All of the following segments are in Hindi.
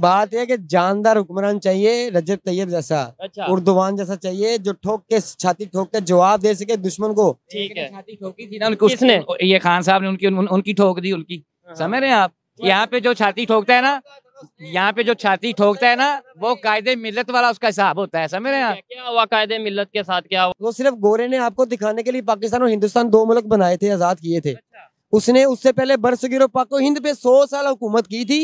बात है कि जानदार हुक्मरान चाहिए रजब तैयब जैसा अच्छा। उर्दुवान जैसा चाहिए जो ठोक के छाती ठोक के जवाब दे सके दुश्मन को। ठीक है। छाती ठोकी थी ना? ये खान साहब ने उनकी उन, उनकी ठोक दी उनकी। समझ रहे हैं आप? यहाँ पे जो छाती ठोकता है ना यहाँ पे जो छाती ठोकता है ना वो कायदे मिलत वाला उसका हिसाब होता है समझ रहे हैं आप? क्या हुआ कायदे मिल्लत के साथ? क्या हुआ? वो सिर्फ़ गोरे ने आपको दिखाने के लिए पाकिस्तान और हिंदुस्तान दो मुल्क बनाए थे आज़ाद किए थे। अच्छा। उसने उससे पहले बरसगीरो पाको हिंद पे सौ साल हुकूमत की थी।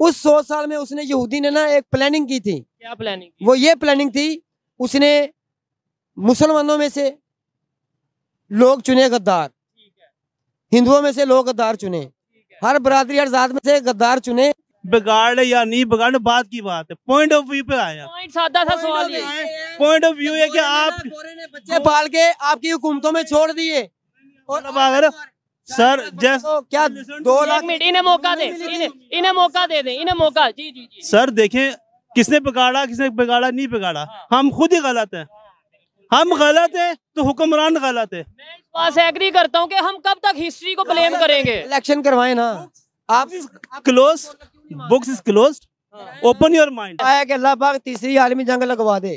उस सौ साल में उसने यहूदी ने ना एक प्लानिंग की थी। क्या प्लानिंग वो ये प्लानिंग थी उसने मुसलमानों में से लोग चुने गद्दार। हिंदुओं में से लोग गद्दार चुने। हर बरादरी हर जात में से गद्दार चुने। बिगाड़ या नहीं बिगाड़ बात की बात है। पॉइंट ऑफ़ व्यू पे आया पॉइंट सादा सा सवाल ये। पॉइंट ऑफ़ व्यू है कि आप बच्चे पाल के आपकी हुकूमतों में छोड़ दिए। और अब अगर सर जैस तो क्या दो लाख मिनट इन्हें मौका दे इन्हें मौका दे दें इन्हें मौका जी जी जी। सर देखें किसने बिगाड़ा किसने बिगाड़ा नहीं बिगाड़ा। हम खुद ही गलत हैं। हम गलत हैं तो हुक्मरान गलत है। मैं इस बात से एग्री करता हूँ कि हम कब तक हिस्ट्री को ब्लेम करेंगे। इलेक्शन करवाए ना। आप close books is close open your mind आया कि अल्लाह पाक तीसरी आलमी जंग लगवा दे।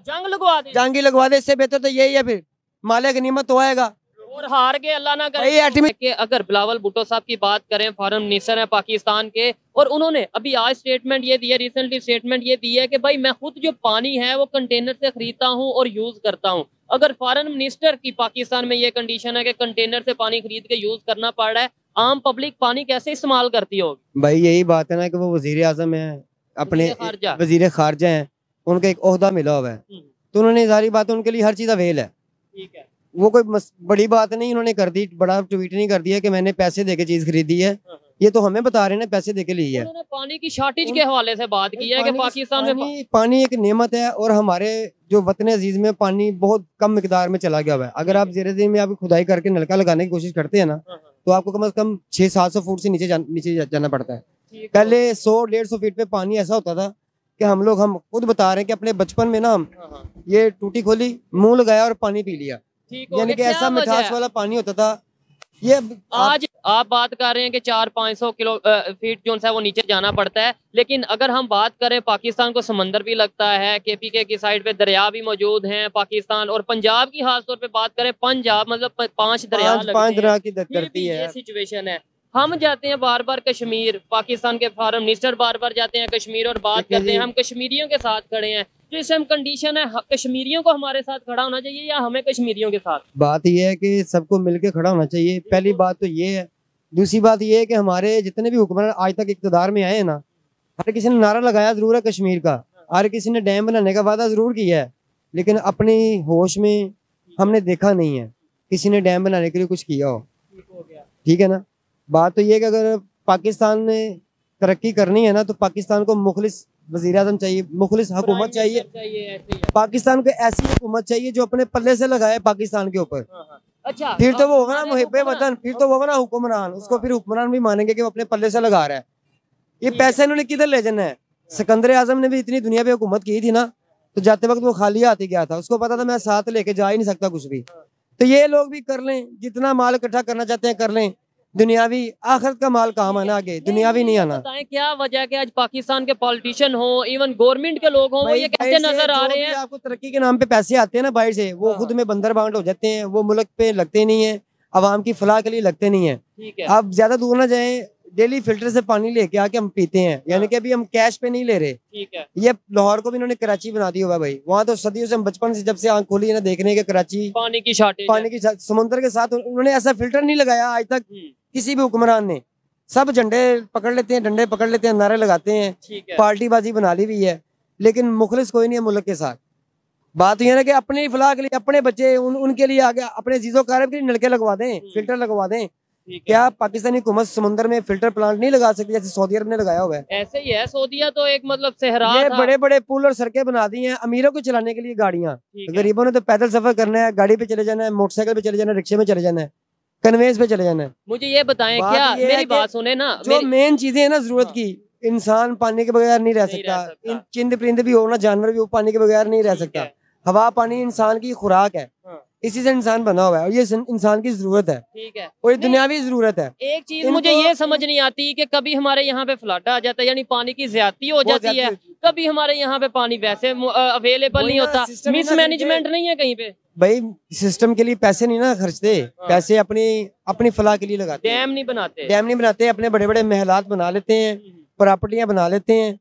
जंग लगवा दे। जंग ही लगवा दे इससे बेहतर तो यही है फिर। मालिक गनीमत तो आएगा। और हार के अल्लाह ना करे। कि अगर बिलावल भुट्टो साहब की बात करें फॉरन मिनिस्टर है पाकिस्तान के और उन्होंने अभी आज स्टेटमेंट ये दिया रिसेंटली स्टेटमेंट ये दी है कि भाई मैं खुद जो पानी है वो कंटेनर से खरीदता हूँ और यूज़ करता हूँ। अगर फॉरन मिनिस्टर की पाकिस्तान में ये कंडीशन है कि कंटेनर से पानी खरीद के यूज़ करना पड़ रहा है आम पब्लिक पानी कैसे इस्तेमाल करती होगी? भाई यही बात है ना कि वो वज़ीर आज़म है अपने वज़ीर खारजा। है उनका एक ओहदा मिला हुआ है। हम्म, तो उन्होंने सारी बात उनके लिए हर चीज़ अवेल है। ठीक है। वो कोई बड़ी बात नहीं उन्होंने कर दी बड़ा ट्वीट नहीं कर दिया कि मैंने पैसे देके चीज़ खरीदी है। हाँ, हाँ। ये तो हमें बता रहे हैं ना पैसे देके ली है। पानी की शॉर्टेज के हवाले से बात की है कि पाकिस्तान में पानी, पानी एक नेमत है और हमारे जो वतन अज़ीज़ में पानी बहुत कम मिकदार में चला गया हुआ है। अगर आप जेर ज़मीन में आप खुदाई करके नलका लगाने की कोशिश करते हैं ना हाँ, तो आपको कम अज कम छह सात सौ फुट से नीचे नीचे जाना पड़ता है। पहले सौ डेढ़ सौ फीट पे पानी ऐसा होता था कि हम लोग हम खुद बता रहे हैं कि अपने बचपन में ना हम ये टूटी खोली मुँह लगाया और पानी पी लिया। यानी कि ऐसा मिठास वाला पानी होता था। ये आज आप बात कर रहे हैं कि चार पाँच सौ किलो फीट जो है वो नीचे जाना पड़ता है लेकिन अगर हम बात करें पाकिस्तान को समंदर भी लगता है केपीके की साइड पे दरिया भी मौजूद हैं पाकिस्तान और पंजाब की खास तौर पे बात करें पंजाब मतलब पाँच दरिया पाँच। तरह की करती है। ये सिचुएशन है। हम जाते हैं बार बार कश्मीर पाकिस्तान के फॉरन मिनिस्टर बार बार जाते हैं कश्मीर और बात करते हैं हम कश्मीरियों के साथ खड़े हैं। इस टाइम कंडीशन है कश्मीरियों को हमारे साथ खड़ा होना चाहिए या हमें कश्मीरियों के साथ? बात यह है कि सबको मिलके खड़ा होना चाहिए। पहली बात तो ये है। दूसरी बात ये है कि हमारे जितने भी हुक्मरान आज तक इकतदार में आए हैं ना हर किसी ने नारा लगाया ज़रूर है कश्मीर का। हर किसी ने डैम बनाने का वादा ज़रूर किया है। लेकिन अपनी होश में हमने देखा नहीं है। किसी ने डैम बनाने के लिए कुछ किया हो। ठीक है ना? बात तो ये है कि अगर पाकिस्तान ने तरक्की करनी है ना तो पाकिस्तान को मुखलिस वज़ीर आज़म चाहिए मुखलिस हुकूमत चाहिए। चाहिए ही है। पाकिस्तान को ऐसी हुकूमत चाहिए जो अपने पल्ले से लगाए पाकिस्तान के ऊपर। हाँ, हाँ। अच्छा फिर तो वो होगा ना मुहिब वतन फिर तो वो होगा ना हुक्मरान। उसको फिर हुक्मरान भी मानेंगे कि वो अपने पल्ले से लगा रहा है। ये पैसे इन्होंने किधर ले जाना है? सिकंदर आज़म ने भी इतनी दुनिया पे हुकूमत की थी ना तो जाते वक्त वो खाली आते ही गया था। उसको पता था मैं साथ लेके जा ही नहीं सकता कुछ भी। तो ये लोग भी कर लें जितना माल इकट्ठा करना चाहते हैं कर लें। दुनियावी आखिरत का माल काम आना आगे? दुनियावी नहीं आना। बताएँ क्या वजह है कि आज पाकिस्तान के पॉलिटिशियन हो इवन गवर्नमेंट के लोग हो वो ये कहते नज़र आ रहे हैं। आपको तरक्की के नाम पे पैसे आते हैं ना बाहर से वो हाँ। खुद में बंदर बांट हो जाते हैं वो मुल्क पे लगते नहीं है आवाम की फलाह के लिए लगते नहीं है। आप ज़्यादा दूर ना जाए डेली फ़िल्टर से पानी लेके आके हम पीते हैं यानी हाँ। कि अभी हम कैश पे नहीं ले रहे। ठीक है। ये लाहौर को भी इन्होंने कराची बना दिया हुआ भाई। वहाँ तो सदियों से हम बचपन से जब से आँख खोली है ना देखने के कराची पानी की शॉर्टेज पानी की समुद्र के साथ उन्होंने ऐसा फ़िल्टर नहीं लगाया आज तक। किसी भी हुक्मरान ने। सब झंडे पकड़ लेते हैं डंडे पकड़ लेते हैं नारे लगाते हैं। है। पार्टी बाजी बना ली हुई है। लेकिन मुखलिस कोई नहीं है मुल्क के साथ। बात यह है कि अपने फलाह के लिए अपने बच्चे उन, उनके लिए आगे अपने जीजो कारब के लिए नलके लगवा दें फ़िल्टर लगवा दें। क्या पाकिस्तानी हुकूमत समुद्र में फ़िल्टर प्लांट नहीं लगा सकती जैसे सऊदी अरब ने लगाया हुआ है? ऐसे ही है सऊदीया तो एक मतलब सहरा ये बड़े बड़े पुल और सड़कें बना दी हैं अमीरों को चलाने के लिए गाड़ियाँ। गरीबों ने तो पैदल सफ़र करना है गाड़ी पे चले जाना है मोटरसाइकिल पे चले जाना है रिक्शे में चले जाना है। कन्वेंस पे चले जाना है। मुझे ये बताएँ बात क्या ये मेरी बात सुने ना? जो मेन चीज़ें है ना ज़रूरत हाँ। की इंसान पानी के बगैर नहीं रह सकता। इन- चिंद परिंद भी हो ना जानवर भी हो पानी के बगैर नहीं रह सकता। हवा पानी इंसान की खुराक है। हाँ। इसी से इंसान बना हुआ है और ये इंसान की ज़रूरत है। ठीक है। और ये। दुनियावी ज़रूरत है। एक चीज़ मुझे ये समझ नहीं आती कि कभी हमारे यहाँ पे फ्लड आ जाता है यानी पानी की ज़्यादा हो जाती है। कभी हमारे यहाँ पे पानी वैसे अवेलेबल नहीं होता। मिसमैनेजमेंट नहीं है कहीं पे। भाई सिस्टम के लिए पैसे नहीं ना खर्चते। हाँ। पैसे अपनी अपनी फलाह के लिए लगाते डैम नहीं बनाते। डैम नहीं बनाते अपने बड़े बड़े महलात बना लेते हैं हम्म, प्रॉपर्टियाँ बना लेते हैं।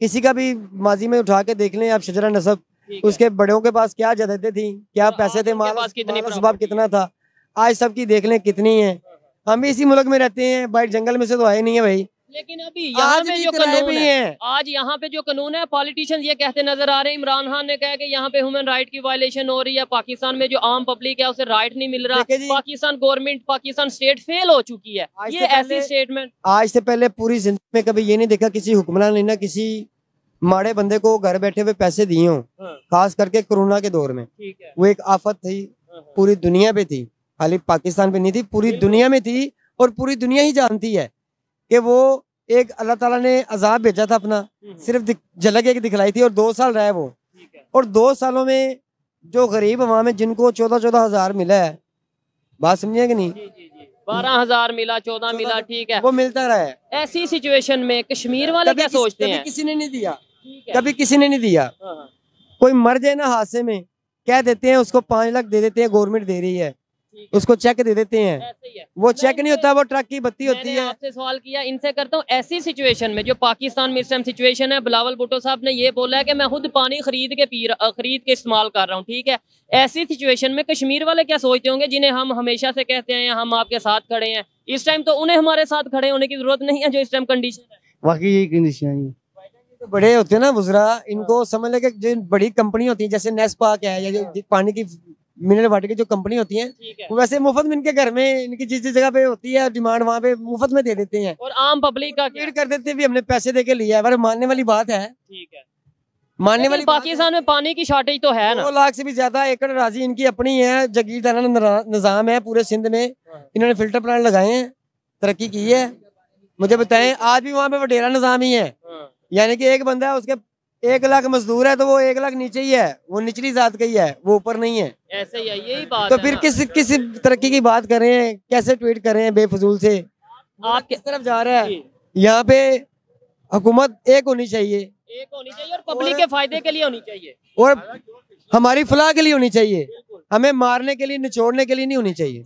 किसी का भी माजी में उठा के देख लें आप शजरा नसब उसके बड़ों के पास क्या जदतें थी क्या हाँ, पैसे थे माल पास कितनी था। आज सबकी देख लें कितनी है। हम भी इसी मुल्क में रहते हैं भाई जंगल में से तो आए नहीं है भाई। लेकिन अभी यहाँ पे जो कानून भी है आज यहाँ पे जो कानून है पॉलिटिशियन ये कहते नज़र आ रहे हैं इमरान खान ने कहा कि यहाँ पे ह्यूमन राइट की वायलेशन हो रही है पाकिस्तान में जो आम पब्लिक है उसे राइट नहीं मिल रहा। Pakistan government Pakistan state fail हो चुकी है। ये ऐसी स्टेटमेंट आज से पहले पूरी ज़िंदगी में कभी ये नहीं देखा किसी हुक्मरान ने ना किसी माड़े बंदे को घर बैठे हुए पैसे दिए हों हाँ। खास करके कोरोना के दौर में। वो एक आफत थी पूरी दुनिया पे थी। खाली पाकिस्तान पे नहीं थी पूरी दुनिया में थी और पूरी दुनिया ही जानती है। कि वो एक अल्लाह ताला ने अजाब भेजा था अपना हम्म, सिर्फ़ झलक एक दिखलाई थी और दो साल रहा है वो। और दो सालों में जो गरीब अवाम है जिनको चौदह चौदह हज़ार मिला है बात समझिए कि नहीं? बारह हज़ार मिला चौदह मिला ठीक है। वो मिलता रहा है। ऐसी सिचुएशन में कश्मीर वाले क्या सोचते हैं? किसी ने नहीं दिया। कभी किसी ने नहीं दिया। हाँ, हाँ, कोई मर जाए ना हादसे में कह देते हैं उसको पाँच लाख दे देते हैं गवर्नमेंट दे रही है। उसको चेक दे देते हैं। है वो चेक नहीं होता वो ट्रक की बत्ती होती है। आपसे सवाल किया इनसे करता हूँ ऐसी सिचुएशन में जो पाकिस्तान में इस टाइम सिचुएशन है बिलावल भुट्टो साहब ने ये बोला है कि मैं खुद पानी खरीद के पी रहा खरीद के इस्तेमाल कर रहा हूँ ठीक है? ऐसी सिचुएशन में कश्मीर वाले क्या सोचते होंगे जिन्हें हम हमेशा से कहते हैं हम आपके साथ खड़े हैं। इस टाइम तो उन्हें हमारे साथ खड़े होने की ज़रूरत नहीं है जो इस टाइम कंडीशन है। वाकई यही कंडीशन है। जो बड़े होते हैं ना बुजरा इनको समझ लगे जो बड़ी कंपनी होती है जैसे नेस्पाक है या जो पानी की मिनरल वाटर की जो कंपनी होती है है। वो वैसे मुफ़्त में इनके घर में इनकी जिस जिस जगह पे होती है डिमांड वहाँ पे मुफ़्त में दे देते हैं। और आम पब्लिक का पेड कर देते हैं भी हमने पैसे दे के लिया है। पर मानने वाली बात है ठीक है। मानने वाली पाकिस्तान में पानी की शॉर्टेज तो है ना? दो लाख से भी ज़्यादा एकड़ राज़ी इनकी अपनी है जगीरदाराना नरा- निज़ाम है पूरे सिंध में। इन्होंने फ़िल्टर प्लांट लगाए हैं तरक्की की है। मुझे बताएँ आज भी वहाँ पे वडेरा निज़ाम ही है। हाँ, यानी कि एक बंदा है उसके एक लाख मजदूर है तो वो एक लाख नीचे ही है वो निचली जात का ही है वो ऊपर नहीं है। ऐसे ही है यही बात तो फिर किस किस तरक्की की बात कर रहे हैं? कैसे ट्वीट कर रहे हैं बेफजूल से? आप किस तरफ़ जा रहा है? यहाँ पे हुकूमत एक होनी चाहिए। एक होनी चाहिए और पब्लिक के फ़ायदे के लिए होनी चाहिए। और हमारी फलाह के लिए होनी चाहिए। हमें मारने के लिए निचोड़ने के लिए नहीं होनी चाहिए।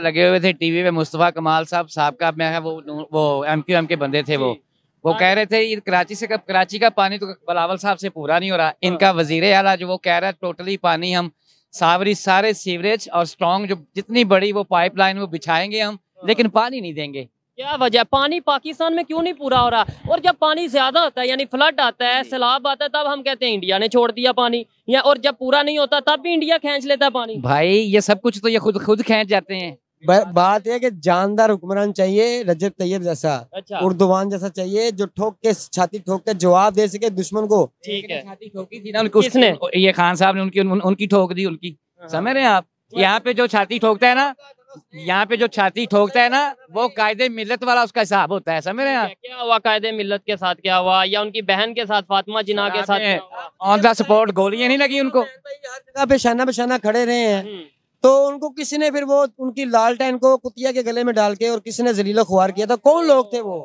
लगे हुए थे टीवी पे मुस्तफ़ा कमाल साहब साहब का मैं वो वो एम क्यू एम के बंदे थे वो। वो कह रहे थे ये कराची से कब कराची का पानी तो बलावल साहब से पूरा नहीं हो रहा। इनका वज़ीर आला जो वो कह रहा है टोटली पानी हम सावरी सारे सीवरेज और स्ट्रॉन्ग जो जितनी बड़ी वो पाइपलाइन वो बिछाएँगे हम लेकिन पानी नहीं देंगे। क्या वजह? पानी पाकिस्तान में क्यों नहीं पूरा हो रहा? और जब पानी ज़्यादा होता है यानी फ्लड आता है सैलाब आता है तब हम कहते हैं इंडिया ने छोड़ दिया पानी। या और जब पूरा नहीं होता तब भी इंडिया खींच लेता है पानी। भाई ये सब कुछ तो ये खुद खुद खींच जाते हैं। बात यह है कि जानदार हुक्मरान चाहिए रजब तैयब जैसा अच्छा। उर्दुवान जैसा चाहिए जो ठोक के छाती ठोक के जवाब दे सके दुश्मन को। ठीक है। छाती ठोकी थी ना उनको किसने? ये खान साहब ने उनकी उन, उनकी ठोक दी उनकी। समझ रहे हैं आप? यहाँ पे जो छाती ठोकता है ना यहाँ पे जो छाती ठोकता है ना वो कायदे मिल्लत वाला उसका हिसाब होता है समझ रहे हैं क्या हुआ कायदे मिल्लत के साथ क्या हुआ? या उनकी बहन के साथ फातिमा जिना के साथ ऑन द सपोर्ट गोलियाँ नहीं लगी उनको? हर जगह पे शाना बशाना खड़े रहे हैं। हम्म, तो उनको किसी ने फिर वो उनकी लालटेन को कुतिया के गले में डाल के और किसी ने जलीला खुआर किया था। कौन लोग थे वो?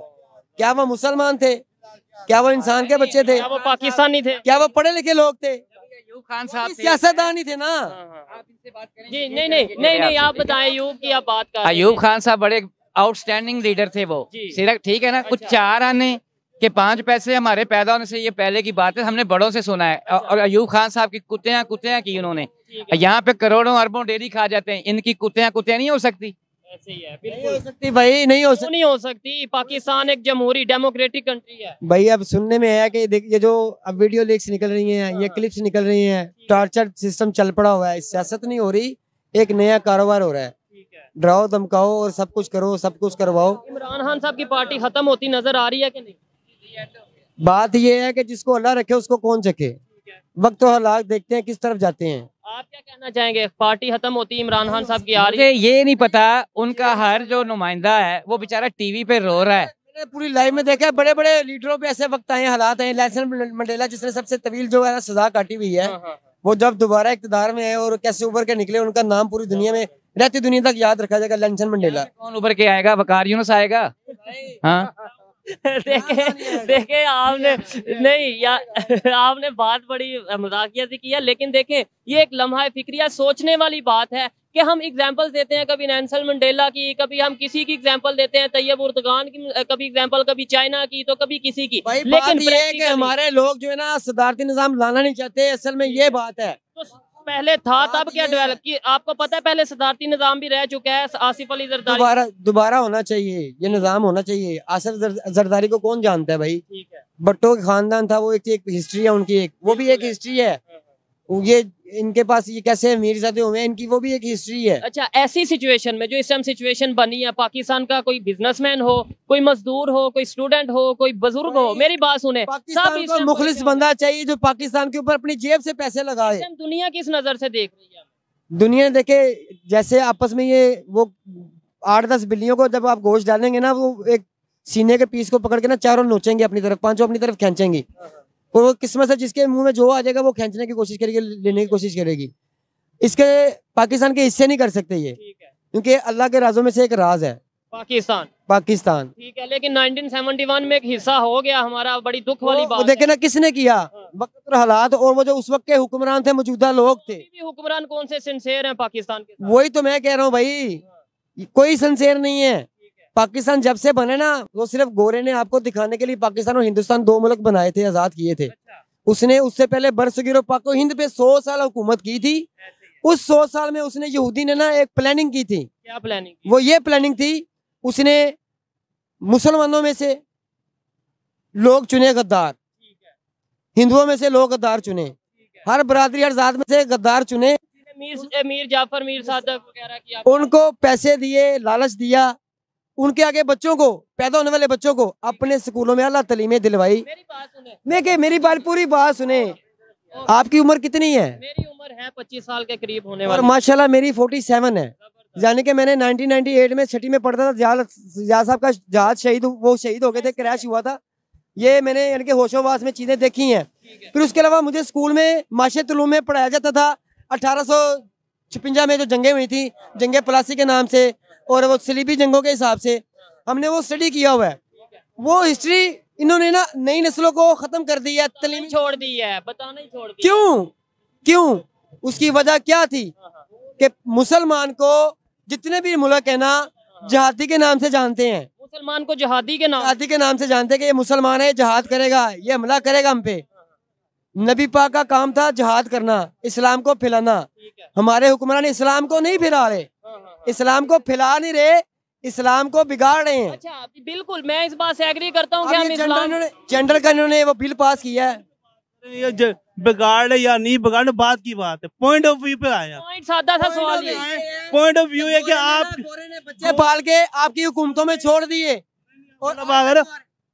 क्या वो मुसलमान थे? क्या वो इंसान के बच्चे थे? क्या वो पाकिस्तानी थे? क्या वो पढ़े लिखे लोग थे? खान साहब थे। सियासतदान ही थे ना। हाँ, हाँ। आप इनसे बात करें। नहीं नहीं नहीं नहीं आप बताएँ अयूब की आप बात कर। अयूब खान साहब बड़े आउटस्टैंडिंग लीडर थे वो। सिर्फ़ ठीक है ना? कुछ अच्छा। चार आने के पाँच पैसे हमारे पैदा होने से ये पहले की बात है हमने बड़ों से सुना है। और- अयूब खान साहब की कुत्तियाँ कुत्तियाँ की उन्होंने। यहाँ पे करोड़ों अरबों डेली खा जाते हैं। इनकी कुत्तियाँ कुत्तियाँ नहीं हो सकती। ऐसे ही है नहीं हो सकती भाई नहीं हो सकती नहीं हो सकती? पाकिस्तान एक जमहूरी डेमोक्रेटिक कंट्री है। भाई अब सुनने में आया कि देख ये जो अब वीडियो लीक्स निकल रही हैं ये हाँ। क्लिप्स निकल रही हैं टॉर्चर सिस्टम चल पड़ा हुआ है। सियासत नहीं हो रही एक नया कारोबार हो रहा है। ठीक है। डराओ धमकाओ और सब कुछ करो सब कुछ करवाओ। इमरान खान साहब की पार्टी खत्म होती नज़र आ रही है कि नहीं? बात ये है कि जिसको अल्लाह रखे उसको कौन चखे? वक्त हालात देखते हैं किस तरफ़ जाते हैं। आप क्या कहना चाहेंगे? पार्टी खत्म होती है इमरान खान साहब की आ रही ये नहीं पता उनका हर जो नुमाइंदा है वो बेचारा टीवी पे रो रहा है। मैंने पूरी लाइव में देखा है बड़े बड़े लीडरों पे ऐसे वक्त आए हालात हैं लेसन मंडेला जिसने सबसे तवील जो है ना सजा काटी हुई है। हाँ, हाँ, हाँ। वो जब दोबारा इकतदार में है और कैसे उभर के निकले उनका नाम पूरी दुनिया में रहती दुनिया तक याद रखा जाएगा लेंसन मंडेला। कौन उभर के आएगा? वकार यूनुस आएगा? हाँ? देखे देखे आपने नहीं या आपने बात बड़ी मजाकिया से किया लेकिन देखें ये एक लम्हा फिक्रिया सोचने वाली बात है कि हम एग्ज़ाम्पल देते हैं कभी नेल्सन मंडेला की कभी हम किसी की एग्ज़ाम्पल देते हैं तैयब उर्दगान की कभी एग्ज़ाम्पल कभी चाइना की तो कभी किसी की। लेकिन बात ये है कि हमारे लोग जो है ना सदारती निज़ाम लाना नहीं चाहते असल में ये बात है। तो पहले था तब क्या डेवलप की आपको पता है पहले सदारती निज़ाम भी रह चुका है आसिफ अली जरदारी। दोबारा दोबारा होना चाहिए ये निज़ाम होना चाहिए। आसिफ जरदारी को कौन जानता है भाई? ठीक है। भट्टो के खानदान था वो एक एक हिस्ट्री है उनकी एक। वो भी एक हिस्ट्री है। ये इनके पास ये कैसे अमीरजादे हुए हैं इनकी वो भी एक हिस्ट्री है। अच्छा ऐसी सिचुएशन में जो इस टाइम सिचुएशन बनी है पाकिस्तान का कोई बिजनेसमैन हो कोई मजदूर हो कोई स्टूडेंट हो कोई बुज़ुर्ग हो मेरी बात सुने। सब पाकिस्तान को मुखलिस बंदा चाहिए जो पाकिस्तान के ऊपर अपनी जेब से पैसे हैं। लगाए दुनिया किस नज़र से देख रही है? दुनिया देखे जैसे आपस में ये वो आठ दस बिल्लियों को जब आप गोश्त डालेंगे ना वो एक सीने के पीस को पकड़ के ना चारों नोचेंगे अपनी तरफ़ पाँचों अपनी तरफ़ खींचेंगी। और वो किस्मत से जिसके मुँह में जो आ जाएगा वो खींचने की कोशिश करेगी लेने की कोशिश करेगी। इसके पाकिस्तान के हिस्से नहीं कर सकते ये। क्योंकि अल्लाह के राजों में से एक राज है। पाकिस्तान। पाकिस्तान। ठीक है लेकिन 1971 में एक हिस्सा हो गया हमारा बड़ी दुख वाली बात देखे ना किसने किया? हाँ। वक्त और हालात और वो जो उस वक्त के हुक्मरान थे मौजूदा लोग थे। हुक्मरान कौन से सिंसेर हैं पाकिस्तान के वही तो मैं कह रहा हूँ भाई कोई संसेर नहीं है। पाकिस्तान जब से बने ना वो सिर्फ़ गोरे ने आपको दिखाने के लिए पाकिस्तान और हिंदुस्तान दो मुल्क बनाए थे आज़ाद किए थे। अच्छा। उसने उससे पहले बरसगिरो पाको हिंद पे सौ साल हुकूमत की थी। उस सौ साल में उसने यहूदी ने ना एक प्लानिंग की थी। क्या प्लानिंग वो ये प्लानिंग थी उसने मुसलमानों में से लोग चुने गद्दार। हिंदुओं में से लोग गद्दार चुने। हर बरादरी हर जात में से गद्दार चुने। मीर मीर जाफ़र मीर सादक वगैरह उनको पैसे दिए लालच दिया उनके आगे बच्चों को पैदा होने वाले बच्चों को अपने स्कूलों में अल्लाह तलीमें दिलवाई। मैं के मेरी बात पूरी बात सुने। आपकी उम्र कितनी है? मेरी उम्र है 25 साल के करीब होने वाली। माशाल्लाह मेरी 47 है। यानी कि मैंने 1998 में छठी में पढ़ता था जहाज़ साहब का जहाज़ शहीद वो शहीद हो गए थे क्रैश हुआ था। ये मैंने यानी कि होशोवास में चीज़ें देखी हैं। फिर उसके अलावा मुझे स्कूल में माशे तुलूम में पढ़ाया जाता था। अठारह में जो जंगे हुई थी जंगे प्लासी के नाम से और वो सलीबी जंगों के हिसाब से हमने वो स्टडी किया हुआ है। वो हिस्ट्री इन्होंने ना नई नस्लों को खत्म कर दी है तलीमी ही छोड़ दी है बताना ही छोड़ क्यों? क्यों? उसकी वजह क्या थी? कि मुसलमान को जितने भी मुल्क है ना जहादी के नाम से जानते हैं। मुसलमान को जहादी के नाम। जहादी के नाम से जानते हैं कि ये मुसलमान है जहाद करेगा ये हमला करेगा हम पे। नबी पाक का काम था जहाद करना इस्लाम को फैलाना। हमारे हुक्मरान इस्लाम को नहीं फैला रहे। हाँ, हाँ, हाँ। इस्लाम को फैला नहीं रहे इस्लाम को बिगाड़ रहे हैं। अच्छा बिल्कुल मैं इस बात से एग्री करता हूँ जेंडर का इन्होंने वो बिल पास किया है। ये बिगाड़ या नहीं बिगाड़ बात की बात है। पॉइंट ऑफ़ व्यू पे आया। पॉइंट सादा सा सवाल ये। पॉइंट ऑफ़ व्यू है कि आप बच्चे पाल के आपकी हुकूमतों में छोड़ दिए। और मतलब अगर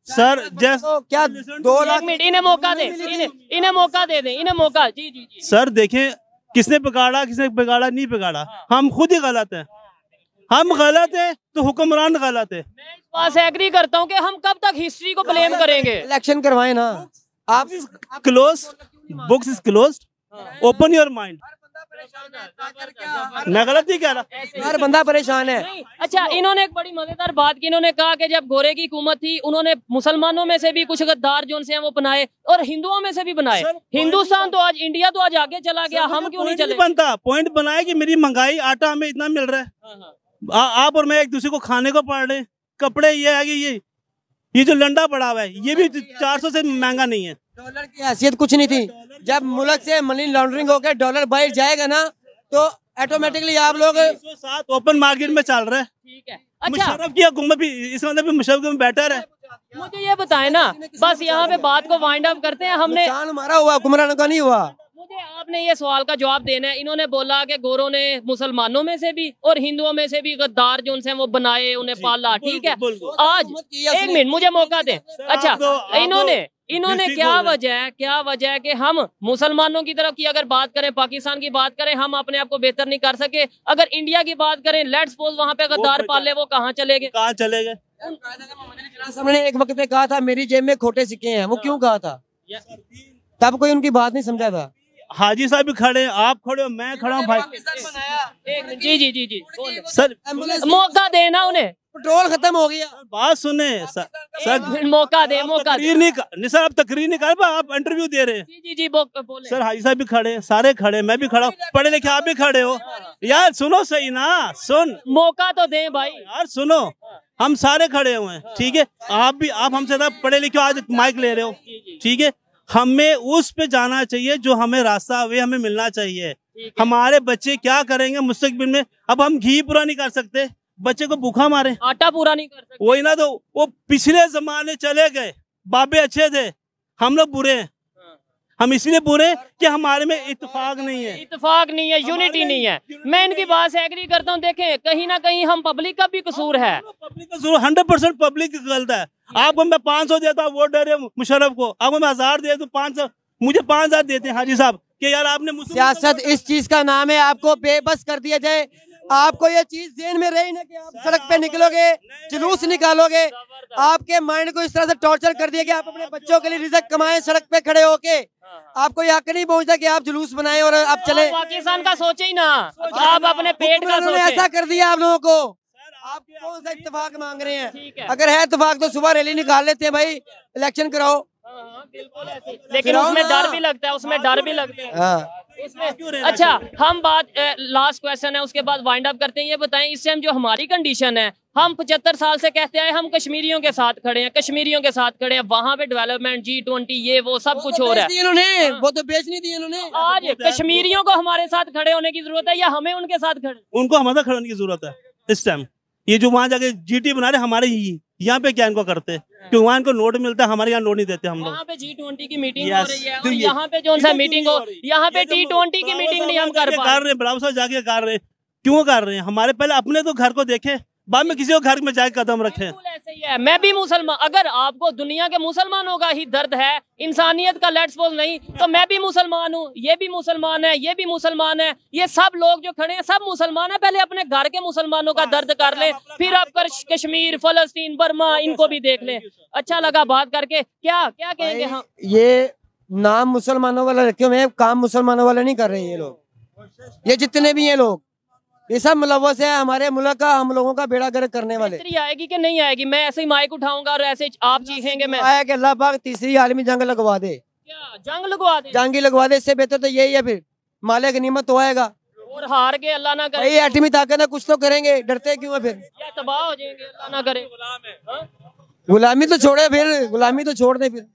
सर जैस तो क्या दो लाख मिनट इन्हें मौका दे इन्हें मौका दे दें इन्हें मौका जी जी जी। सर देखें किसने बिगाड़ा किसने बिगाड़ा नहीं बिगाड़ा। हम खुद ही गलत हैं। हम गलत है तो हुक्मरान गलत है। मैं इस बात से एग्री करता हूँ कि हम कब तक हिस्ट्री को ब्लेम करेंगे। इलेक्शन करवाए ना। आप close books is close open your mind मैं गलत नहीं कह रहा। हर बंदा परेशान है। अच्छा इन्होंने एक बड़ी मज़ेदार बात की। इन्होंने कहा कि जब गोरे की हुकूमत थी उन्होंने मुसलमानों में से भी कुछ गद्दार जो उनसे हैं वो बनाए और हिंदुओं में से भी बनाए। हिंदुस्तान तो आज इंडिया तो आज आगे चला गया हम क्यों नहीं चले? बनता। पॉइंट बनाया कि मेरी महँगाई आटा हमें इतना मिल रहा है। हाँ, हाँ। आ, आप और मैं एक दूसरे को खाने को पड़ रहे कपड़े ये है कि ये ये जो लंडा पड़ा हुआ है ये भी चार सौ से महँगा नहीं है। डॉलर की हैसियत कुछ नहीं थी। जब मुल्क से मनी लॉन्ड्रिंग होकर डॉलर बाहर जाएगा ना तो ऑटोमेटिकली आप लोग सात ओपन मार्केट में चल रहा है। ठीक है। अच्छा। मुशर्रफ की हुकूमत भी इस मतलब की बेटर है मुझे ये बताए ना बस यहाँ पे बात को वाइंड अप करते हैं हमने हमारा हुआ हुक्मरानों का नहीं हुआ। मुझे आपने ये सवाल का जवाब देना है। इन्होंने बोला कि गोरों ने मुसलमानों में से भी और हिंदुओं में से भी गद्दार जो उनसे वो बनाए उन्हें पाला ठीक है? आज एक मिनट मुझे मौका दे। अच्छा इन्होंने इन्होंने क्या हैं। वजह है क्या वजह है कि हम मुसलमानों की तरफ़ की अगर बात करें पाकिस्तान की बात करें हम अपने आप को बेहतर नहीं कर सके। अगर इंडिया की बात करें लेट्स सपोज़ वहाँ पे गद्दार पाले वो कहाँ चले गए? कहाँ चले गए? हमने एक वक्त पे कहा था मेरी जेब में खोटे सिक्के हैं। वो क्यों कहा था? तब कोई उनकी बात नहीं समझा था। हाजी साहब भी खड़े हैं आप खड़े हो मैं खड़ा हूँ भाई। जी जी जी जी सर मौका देना उन्हें। पेट्रोल खत्म हो गया। बात सुने सर एक सर मौका दे मौका दे। तकरीर नहीं कर- सर आप तकरीर नहीं कर पा आप इंटरव्यू दे रहे हैं। जी जी जी बोले सर हाजी साहब भी खड़े हैं सारे खड़े मैं भी खड़ा हूँ। पढ़े लिखे आप भी खड़े हो। यार सुनो सही ना सुन। मौका तो दे भाई। यार सुनो हम सारे खड़े हुए हैं ठीक है? आप भी आप हमसे पढ़े लिखे हो, आज माइक ले रहे हो ठीक है? हमें उस पे जाना चाहिए जो हमें रास्ता वे हमें मिलना चाहिए। हमारे बच्चे क्या करेंगे मुस्तकबिल में? अब हम घी पूरा नहीं कर सकते। बच्चे को भूखा मारे। आटा पूरा नहीं कर सकते। वही ना तो वो पिछले जमाने चले गए। बाबे अच्छे थे। हम लोग बुरे हैं। हम इसलिए बुरे हैं कि हमारे में इतफाक नहीं है। इतफाक नहीं है यूनिटी नहीं है। मैं इनकी बात से एग्री करता हूँ देखें कहीं ना कहीं हम पब्लिक का भी कसूर है। पब्लिक का हंड्रेड परसेंट पब्लिक की गलत है। आपको मैं पाँच सौ देता हूँ वोट दे रहे हो को। आपको मैं हज़ार दे दू पाँच सौ मुझे पाँच हज़ार देते हैं हाजी साहब कि यार आपने सियासत इस चीज़ का नाम है आपको बेबस कर दिया जाए आपको ये चीज़ जेन में रही ना कि आप सड़क पे निकलोगे जुलूस निकालोगे आपके माइंड को इस तरह से टॉर्चर कर दिया कि आप अपने बच्चों के लिए रिजक कमाएँ सड़क पे खड़े होके आपको ये हक नहीं पहुँचता कि आप जुलूस बनाएँ और आप चले। पाकिस्तान का सोचे ही ना आप अपने पेट का ऐसा कर दिया आप लोगों को। आप कौन सा इत्तेफाक मांग रहे हैं? अगर है इतफाक तो सुबह रैली निकाल लेते हैं भाई इलेक्शन कराओ। हाँ, हाँ, बिल्कुल लेकिन उसमें डर भी लगता है उसमें डर भी लगता है। हाँ। अच्छा हम बात लास्ट क्वेश्चन है उसके बाद वाइंड अप करते हैं। ये बताएँ इस टाइम जो हमारी कंडीशन है हम पचहत्तर साल से कहते आए हम कश्मीरियों के साथ खड़े हैं कश्मीरियों के साथ खड़े हैं वहाँ पे डेवलपमेंट जी ट्वेंटी ये वो सब वो कुछ हो रहा है। इन्होंने वो तो बेच नहीं दी इन्होंने। आज कश्मीरियों को हमारे साथ खड़े होने की ज़रूरत है या हमें उनके साथ खड़े? उनको हमारा खड़े होने की ज़रूरत है इस टाइम ये जो वहाँ जाके जीटी बना रहे हमारे ही यहाँ पे क्या इनको करते? हैं वहाँ इनको नोट मिलता है हमारे यहाँ नोट नहीं देते हम लोग। यहाँ पे जी ट्वेंटी की मीटिंग हो रही है तो यहाँ पे जो सा मीटिंग हो यहाँ पे टी ट्वेंटी की मीटिंग नहीं हम कर रहे। हैं ब्राउसर जाके कर रहे हैं। क्यों कर रहे हैं? हमारे पहले अपने तो घर को देखे। बाद में किसी को घर में जाए कदम रखे। ऐसे ही है। मैं भी मुसलमान अगर आपको दुनिया के मुसलमानों का ही दर्द है इंसानियत का लेट्स सपोज़ नहीं तो मैं भी मुसलमान हूँ ये भी मुसलमान है ये भी मुसलमान है ये सब लोग जो खड़े हैं सब मुसलमान है पहले अपने घर के मुसलमानों का दर्द कर लें फिर आप कश्मीर फलस्तीन बर्मा इनको भी देख लें। अच्छा लगा बात करके। क्या क्या कहेंगे हम? ये नाम मुसलमानों वाला रखे हुए काम मुसलमानों वाले नहीं कर रहे ये लोग। ये जितने भी हैं लोग ये सब मुलवस है हमारे मुल्क का हम लोगों का बेड़ा गर्क करने वाले। आएगी कि नहीं आएगी? मैं ऐसे ही माइक उठाऊँगा और ऐसे आप चीखेंगे मैं। आया कि अल्लाह पाक तीसरी आलमी जंग लगवा दे। जंग लगवा दे? जंग ही लगवा दे इससे बेहतर तो यही है फिर। माले गनीमत तो आएगा और हार के अल्लाह ना करे। भाई एटमी ताकत ना कुछ तो करेंगे डरते क्यों है फिर? तबाह हो जाएँगे अल्लाह ना करे। हाँ? गुलामी तो छोड़े फिर गुलामी तो छोड़ दे फिर।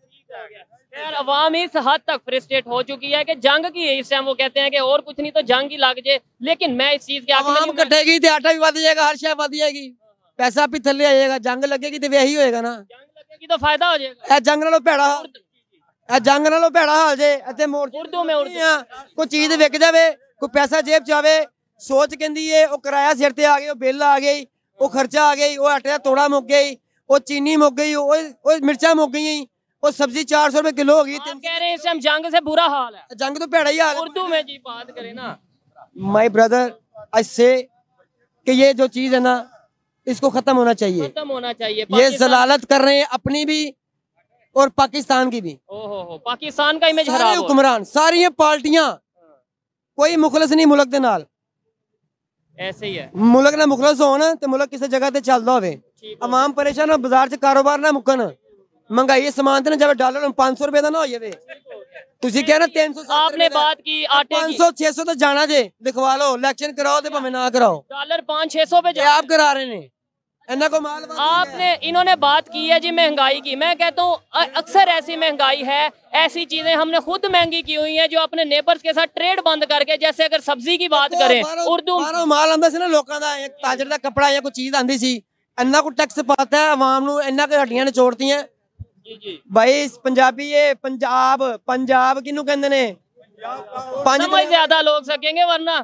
खैर अवाम इस हद तक फ्रस्ट्रेट हो चुकी है कि जंग की है इस टाइम वो कहते हैं कि और कुछ नहीं तो जंग ही लग जाए लेकिन मैं इस चीज के आगे आवाम कटेगी तो आटा भी वध जाएगा हर शय वध जाएगी पैसा भी थल्ले आएगा जंग लगेगी तो वही होएगा ना जंग लगेगी तो फायदा हो जाएगा ਇਹ ਜੰਗ ਨਾਲੋਂ ਭੈੜਾ ਹਾਲ ਇਹ ਜੰਗ ਨਾਲੋਂ ਭੈੜਾ ਹਾਲ ਜੇ ਇੱਥੇ ਮੋਰਚੇ ਉਰਦੂ ਮੈਂ ਉਰਦੂ। ਆ ਕੋਈ ਚੀਜ਼ ਵਿਕ ਜਾਵੇ ਕੋਈ ਪੈਸਾ ਜੇਬ ਚ ਆਵੇ ਸੋਚ ਕਹਿੰਦੀ ਏ ਉਹ ਕਿਰਾਇਆ ਸਿਰ ਤੇ ਆ ਗਿਆ ਉਹ ਬਿੱਲ ਆ ਗਈ ਉਹ ਖਰਚਾ ਆ ਗਈ ਉਹ ਆਟੇ ਦਾ ਤੋੜਾ ਮੁੱਕ ਗਈ ਉਹ ਚੀਨੀ ਮੁੱਕ ਗਈ ਉਹ ਉਹ ਮਿਰਚਾਂ ਮੁੱਕ ਗਈਆਂ और सब्ज़ी चार सौ रुपए किलो होगी कह रहे हैं इस टाइम जंग से बुरा हाल है। जंग तो भेड़ा ही हाल उर्दू में जी बात करे ना। माय ब्रदर आई से कि ये जो चीज़ है ना इसको खत्म होना चाहिए। खत्म होना चाहिए। ये जलालत कर रहे हैं अपनी भी और पाकिस्तान की भी। ओहो पाकिस्तान का इमेज सारे हुक्मरान सारी पार्टियाँ कोई मुखलस नहीं मुल्क के नाल। ऐसे ही है। मुल्क ना मुखलस हो ना तो मुल्क किसी जगह ते चलता होवे। आवाम परेशान हो बाज़ार से कारोबार ना मुकन ਮਹਿੰਗਾਈ ਸਮਾਨ ਤੇ ਨਾ ਜਾਵੇ ਡਾਲਰ ਹੁਣ 500 ਰੁਪਏ ਦਾ ਨਾ ਹੋ ਜਾਵੇ ਤੁਸੀਂ ਕਹਿ ਰਹੇ 300 आपने बात की आटे की 500 600 ਤੇ ਜਾਣਾ ਜੇ ਦਿਖਵਾ ਲਓ ਇਲੈਕਸ਼ਨ ਕਰਾਓ ਤੇ ਭਾਵੇਂ ਨਾ ਕਰਾਓ डॉलर पाँच छह सौ पे ਇਹ जा ਆਪ ਕਰਾ ਰਹੇ ਨੇ ਇਹਨਾਂ ਕੋ ਮਾਲ ਵਾਧੂ ਹੈ। आपने इन्होंने बात की है जी महंगाई की मैं कहता हूँ अ- अक्सर ऐसी महंगाई है ऐसी चीजें हमने खुद महंगी की हुई हैं जो अपने नेबर्स के साथ ट्रेड बंद करके जैसे अगर सब्जी की बात करें ਬਾਹਰੋਂ- उर्दू ਬਾਹਰੋਂ ਮਾਲ ਆਉਂਦਾ ਸੀ ਨਾ ਲੋਕਾਂ ਦਾ ਇੱਕ ਤਾਜਰ ਦਾ ਕੱਪੜਾ ਜਾਂ ਕੋਈ ਚੀਜ਼ ਆਂਦੀ ਸੀ ਇੰਨਾ ਕੋ ਟੈਕਸ ਪਾਤਾ ਹੈ ਆਵਾਮ ਨੂੰ ਇੰਨਾ ਕੁ ਹੱਡੀਆਂ ਨੇ ਚੋੜਤੀਆਂ जी जी ਭਾਈ ਪੰਜਾਬੀ ਇਹ ਪੰਜਾਬ ਪੰਜਾਬ ਕਿਹਨੂੰ ਕਹਿੰਦੇ ਨੇ ਪੰਜ समझ ज्यादा लोग सकेंगे वरना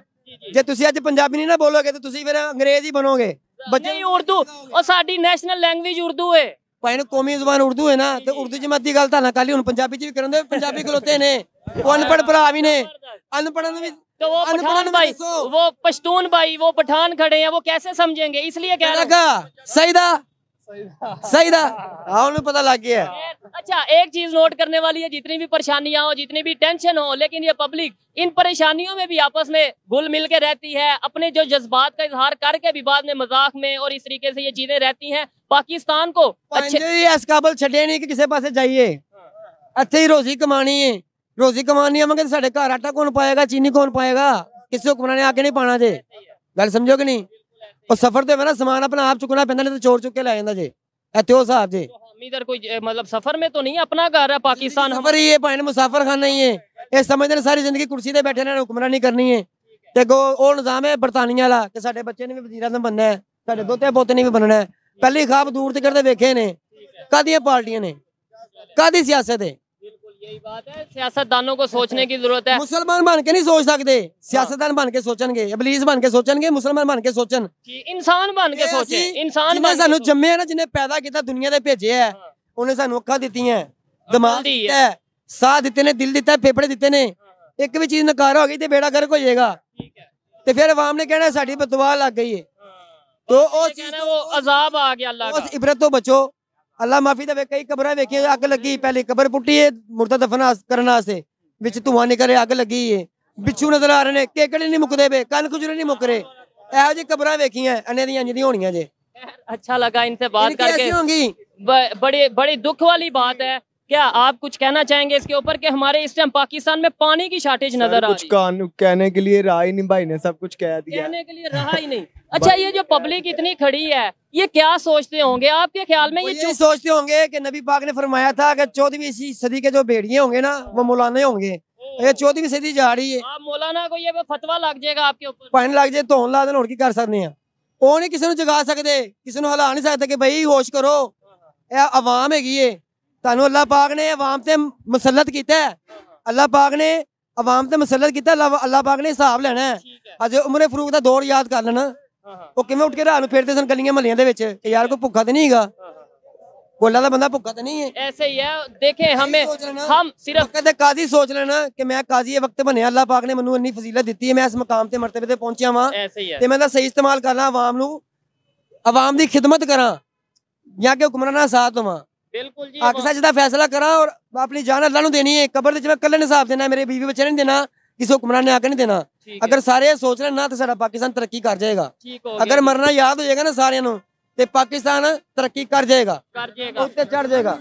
ਜੇ ਤੁਸੀਂ ਅੱਜ ਪੰਜਾਬੀ ਨਹੀਂ ਨਾ ਬੋਲੋਗੇ ਤਾਂ ਤੁਸੀਂ ਫਿਰ ਅੰਗਰੇਜ਼ ਹੀ ਬਣੋਗੇ ਬੱਚੇ नहीं उर्दू और साडी नेशनल लैंग्वेज उर्दू है ਭਾਈ ਨੂੰ ਕੌਮੀ ਜ਼ੁਬਾਨ ਉਰਦੂ ਹੈ ਨਾ ਤੇ ਉਰਦੂ ਜਮਾਤ ਦੀ ਗੱਲ ਤਾਂ ਨਾ ਕੱਲ ਹੁਣ ਪੰਜਾਬੀ ਚ ਵੀ ਕਰਨ ਦੇ ਪੰਜਾਬੀ ਖਲੋਤੇ ਨੇ ਉਹ ਅਨਪੜ੍ਹ ਭਰਾ ਵੀ ਨੇ ਅਨਪੜ੍ਹਾਂ ਨੂੰ ਵੀ तो वो अनपढ़ पठान में भाई दसो। वो पश्तून भाई वो पठान खड़े हैं वो कैसे समझेंगे इसलिए कह रहा हूं। ਲਗਾ सही था। हाँ उन्हें पता लग गया। अच्छा एक चीज़ नोट करने वाली है जितनी भी परेशानियाँ हो जितनी भी टेंशन हो लेकिन ये पब्लिक इन परेशानियों में भी आपस में घुल मिल के रहती है। अपने जो जज्बात का इजहार करके भी बाद में मज़ाक में और इस तरीके से ये चीज़ें रहती हैं। पाकिस्तान को अच्छे छे नहीं कि किसी पास जाइए। अच्छे ही रोजी कमानी है। रोजी कमानी है मगर तो घर आटा कौन पाएगा चीनी कौन पाएगा? किसी को बनाने आके नहीं पाना जे। गल समझोगे नहीं? ਉਹ ਸਫਰ ਤੇ ਹੋਵੇ ਨਾ ਸਮਾਨ ਆਪਣਾ ਆਪ ਚੁੱਕਣਾ ਪੈਂਦਾ ਨਹੀਂ ਤੇ ਚੋਰ ਚੁੱਕ ਕੇ ਲੈ ਜਾਂਦਾ ਜੇ ਇੱਥੇ ਉਹ ਹਿਸਾਬ ਜੇ तो हम इधर कोई ए, मतलब सफर में तो नहीं अपना घर है पाकिस्तान हम ਸਫਰ ਹੀ ਹੈ ਭਾਵੇਂ ਮੁਸਾਫਰ ਖਾਨਾ ਹੀ ਹੈ ਇਹ ਸਮਝਦੇ ਨੇ ਸਾਰੀ ਜ਼ਿੰਦਗੀ ਕੁਰਸੀ ਤੇ ਬੈਠੇ ਨੇ ਹੁਕਮਰਾਨੀ ਕਰਨੀ ਹੈ ਤੇ ਅੱਗੋਂ ਉਹ ਨਿਜ਼ਾਮ ਹੈ ਬਰਤਾਨੀਆ ਵਾਲਾ ਕਿ ਸਾਡੇ ਬੱਚੇ ਨੇ ਵੀ ਵਜ਼ੀਰਾਂ ਦਾ ਬਣਨਾ ਹੈ ਸਾਡੇ ਦੋਤੇ ਪੋਤੇ ਨੇ ਵੀ ਬਣਨਾ ਹੈ ਪਹਿਲੀ ਖਾਬ ਦੂਰ ਤੇ ਕਰਦੇ ਵੇਖੇ ਨੇ ਕਾਦੀਆਂ ਪਾਰਟੀਆਂ ਨੇ ਕਾਦੀ ਸਿਆਸਤ ਹੈ बिल्कुल यही बात है। सियासतदानों को सोचने की ज़रूरत है। मुसलमान बन के नहीं सोच सकते। सियासतदान बन के अबलीस बन के मुसलमान बन के सोचन इंसान बन के सोचे इंसान ना जिन्हें पैदा किया दुनिया भेजे है हाँ। उन्हें अखा दी है दिमाग है। दिते ने दिल दिता फेफड़े दिते ने। हाँ, हाँ। एक भी चीज़ नकार हो गई तो बेड़ा गर्क हो जाएगा। तो फिर अवाम ने कहना सा बतवा लग गई है। तो उस तो अजाब आ गया इबरत तो बचो। ਇਬਰਤ ਤੋਂ ਬਚੋ ਅੱਲਾ ਮਾਫੀ ਦੇਵੇ ਕਈ ਕਬਰਾਂ ਵੇਖੀਆਂ ਅੱਗ ਲੱਗੀ ਪਹਿਲੀ ਕਬਰ ਪੁੱਟੀ ਏ ਮੁਰਦਾ ਦਫਨ ਵਾਸ- ਕਰਨ ਵਾਸਤੇ ਵਿੱਚ ਧੂਆਂ ਨਿਕਲ ਰਿਹਾ ਅੱਗ ਲੱਗੀ ਏ ਬਿੱਛੂ ਨਜ਼ਰ ਆ ਰਹੇ ਨੇ ਕੇਕੜੇ ਨਹੀਂ ਮੁੱਕਦੇ ਵੇ ਕੰਨ ਖੁਜਰੇ ਨਹੀਂ ਮੁੱਕ ਰਹੇ ਇਹੋ ਜਿਹੀ ਕਬਰਾਂ ਵੇਖੀਆਂ ਅੰਨੇ ਦੀਆਂ ਇੰਜ ਦੀਆਂ ਹੋਣੀਆਂ ਜੇ अच्छा लगा इनसे बात इनकी करके ऐसी होंगी ब- बड़ी बड़ी दुख वाली बात है क्या आप कुछ कहना चाहेंगे इसके ऊपर कि हमारे इस टाइम पाकिस्तान में पानी की शार्टेज सर, नजर आ कुछ रही है कान कहने के लिए रहा ही नहीं भाई ने सब कुछ कह दिया कहने के लिए रहा ही नहीं अच्छा ये जो पब्लिक इतनी खड़ी है ये क्या सोचते होंगे आपके ख्याल में वो ये ये चुप सोचते होंगे कि नबी पाक ने फरमाया था कि चौदहवीं सदी के जो भेड़िए होंगे ना वो मौलाने होंगे ये चौदहवीं सदी जा रही है आप मौलाना को ये फतवा लग जाएगा आपके ऊपर ਪਾਣੀ ਲੱਗ ਜੇ ਧੋਣ ਲਾ ਦੇਣ ਹੋਰ ਕੀ ਕਰ ਸਕਦੇ ਆ ਉਹ ਨਹੀਂ ਕਿਸੇ ਨੂੰ ਜਗਾ ਸਕਦੇ ਕਿਸੇ ਨੂੰ ਹਿਲਾ ਨਹੀਂ ਸਕਦੇ ਕਿ ਬਈ ਹੋਸ਼ ਕਰੋ ਇਹ ਆਵਾਮ ਹੈਗੀ ਏ ਤੁਹਾਨੂੰ ਅੱਲਾਹ ਪਾਕ ਨੇ ਆਵਾਮ ਤੇ ਮੁਸਲਤ ਕੀਤਾ ਹੈ ਅੱਲਾਹ ਪਾਕ ਨੇ ਆਵਾਮ ਤੇ ਮੁਸਲਤ ਕੀਤਾ ਅੱਲਾਹ ਅੱਲਾਹ ਪਾਕ ਨੇ ਹਿਸਾਬ ਲੈਣਾ ਹੈ ठीक है ਅੱਜ ਉਮਰੇ ਫਰੂਕ ਦਾ ਦੌਰ ਯਾਦ ਕਰ ਲੈਣਾ हाँ, हाँ, ਉਹ ਕਿਵੇਂ ਉੱਠ ਕੇ ਰਾਤ ਨੂੰ ਫਿਰਦੇ ਸਨ ਗਲੀਆਂ ਮਹੱਲਿਆਂ ਦੇ ਵਿੱਚ ਕਿ ਯਾਰ ਕੋਈ ਭੁੱਖਾ ਤੇ ਨਹੀਂ ਹੈਗਾ हाँ, हाँ। ਗੋਲਾ ਦਾ ਬੰਦਾ ਭੁੱਖਾ ਤੇ ਨਹੀਂ ਹੈ ऐसे ही है देखें हमें ਸੋਚ ਲੈਣਾ। हम सिर्फ ਕਦੇ ਕਾਜ਼ੀ ਸੋਚ ਲੈਣਾ ਕਿ ਮੈਂ ਕਾਜ਼ੀ ਇਹ ਵਕਤ ਬਣਿਆ ਅੱਲਾਹ ਪਾਕ ਨੇ ਮੈਨੂੰ ਇੰਨੀ ਫਜ਼ੀਲਤ ਦਿੱਤੀ ਹੈ ਮੈਂ ਇਸ ਮਕਾਮ ਤੇ ਮਰਤਬੇ ਤੇ ਪਹੁੰਚਿਆ ਵਾਂ ऐसे ही है ਤੇ ਮੈਂ ਦਾ ਸਹੀ ਇਸਤੇਮਾਲ ਕਰਨਾ ਆਵਾਮ ਨੂੰ ਆਵਾਮ ਦੀ ਬਿਲਕੁਲ ਜੀ ਹੱਕ ਸੱਚ ਦਾ ਫੈਸਲਾ ਕਰਾਂ ਔਰ ਆਪਣੀ ਜਾਨ ਅੱਲਾ ਨੂੰ ਦੇਣੀ ਹੈ ਕਬਰ ਦੇ ਵਿੱਚ ਮੈਂ ਕੱਲੇ ਹਿਸਾਬ ਦੇਣਾ ਮੇਰੇ ਬੀਵੀ ਬੱਚੇ ਨੇ ਦੇਣਾ ਕਿਸੇ ਹੁਕਮਰਾਨ ਨੇ ਆ ਕੇ ਨਹੀਂ ਦੇਣਾ ਅਗਰ ਸਾਰੇ ਸੋਚ ਲੈਣ ਨਾ ਤੇ ਸਾਡਾ ਪਾਕਿਸਤਾਨ ਤਰੱਕੀ ਕਰ ਜਾਏਗਾ ਅਗਰ ਮਰਨਾ ਯਾਦ ਹੋ ਜਾਏਗਾ ਨਾ ਸਾਰਿਆਂ ਨੂੰ ਤੇ ਪਾਕਿਸਤਾਨ ਤਰੱਕੀ ਕਰ ਜਾਏਗਾ ਕਰ ਜਾਏਗਾ ਉੱਤੇ ਚੜ ਜਾਏਗਾ